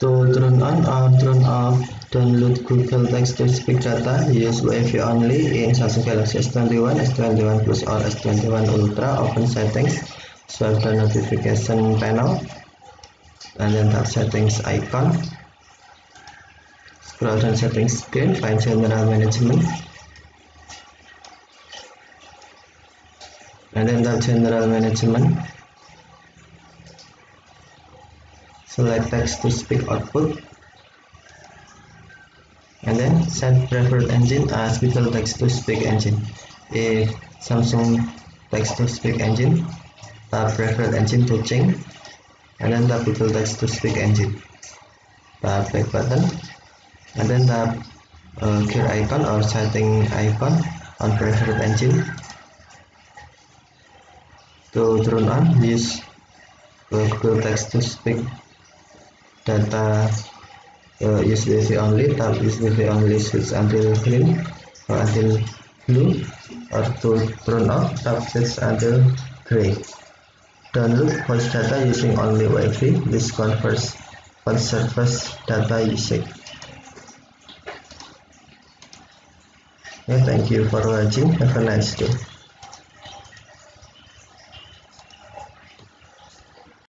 To turn on or turn off download Google Text-to-Speech data, use Wi-Fi only in Samsung Galaxy S21, S21 Plus or S21 Ultra. Open settings, swipe the notification panel, and then tap settings icon. Scroll down settings screen, find general management, and then tap general management. Select text to speak output. And then set preferred engine as Google text to speak engine. If Samsung text to speak engine tap preferred engine to change and then tap Google text to speak engine. Tap back button and then tap uh, gear icon or setting icon on preferred engine. To turn on use Google text to speak data uh, use Wi-Fi only use Wi-Fi only switch until green or until blue or to turn off tap switch until gray. Download voice data using only Wi-Fi. This converts conserves data usage. Yeah, thank you for watching. Have a nice day